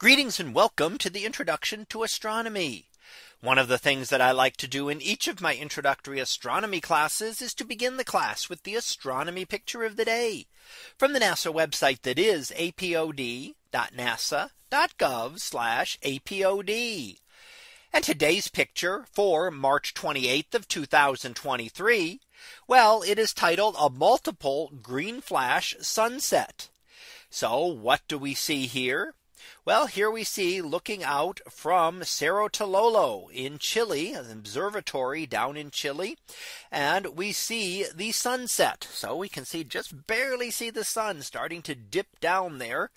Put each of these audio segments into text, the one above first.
Greetings and welcome to the introduction to astronomy. One of the things that I like to do in each of my introductory astronomy classes is to begin the class with the astronomy picture of the day from the NASA website that is apod.nasa.gov apod. And today's picture for March 28th of 2023. Well, it is titled a multiple green flash sunset. So what do we see here? Well, here we see looking out from Cerro Tololo in Chile, an observatory down in Chile. And we see the sunset. So we can see just barely see the sun starting to dip down there.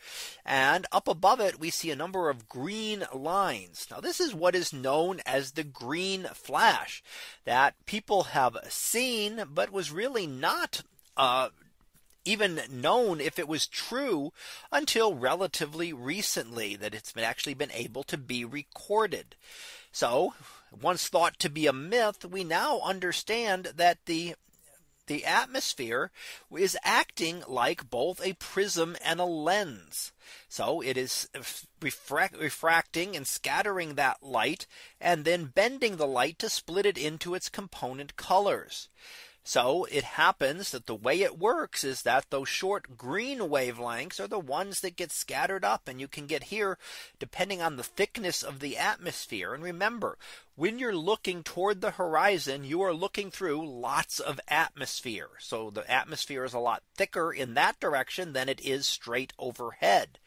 And up above it, we see a number of green lines. Now this is what is known as the green flash that people have seen, but was really not uh, even known if it was true until relatively recently that it's been actually been able to be recorded. So once thought to be a myth, we now understand that the the atmosphere is acting like both a prism and a lens. So it is refract refracting and scattering that light and then bending the light to split it into its component colors. So it happens that the way it works is that those short green wavelengths are the ones that get scattered up and you can get here depending on the thickness of the atmosphere. And remember, when you're looking toward the horizon, you are looking through lots of atmosphere. So the atmosphere is a lot thicker in that direction than it is straight overhead.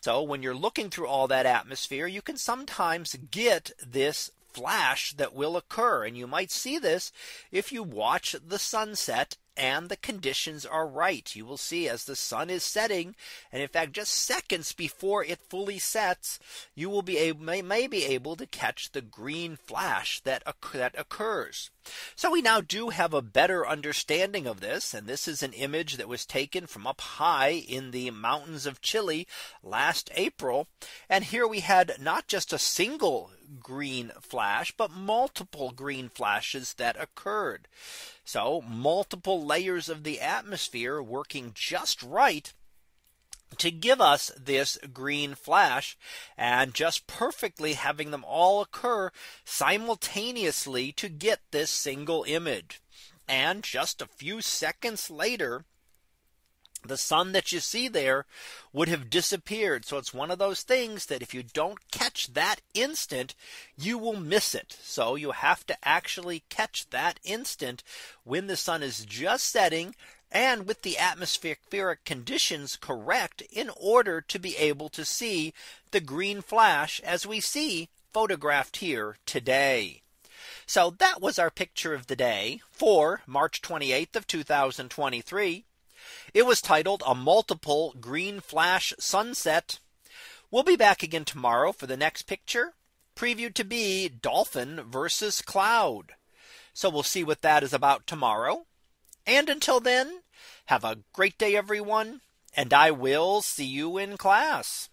So when you're looking through all that atmosphere, you can sometimes get this flash that will occur. And you might see this if you watch the sunset and the conditions are right. You will see as the sun is setting. And in fact, just seconds before it fully sets, you will be able may, may be able to catch the green flash that, that occurs. So we now do have a better understanding of this. And this is an image that was taken from up high in the mountains of Chile last April. And here we had not just a single green flash, but multiple green flashes that occurred. So multiple layers of the atmosphere working just right to give us this green flash and just perfectly having them all occur simultaneously to get this single image. And just a few seconds later, the sun that you see there would have disappeared. So it's one of those things that if you don't catch that instant, you will miss it. So you have to actually catch that instant when the sun is just setting and with the atmospheric conditions correct in order to be able to see the green flash as we see photographed here today. So that was our picture of the day for March 28th of 2023. It was titled a multiple green flash sunset. We'll be back again tomorrow for the next picture previewed to be dolphin versus cloud. So we'll see what that is about tomorrow. And until then, have a great day, everyone. And I will see you in class.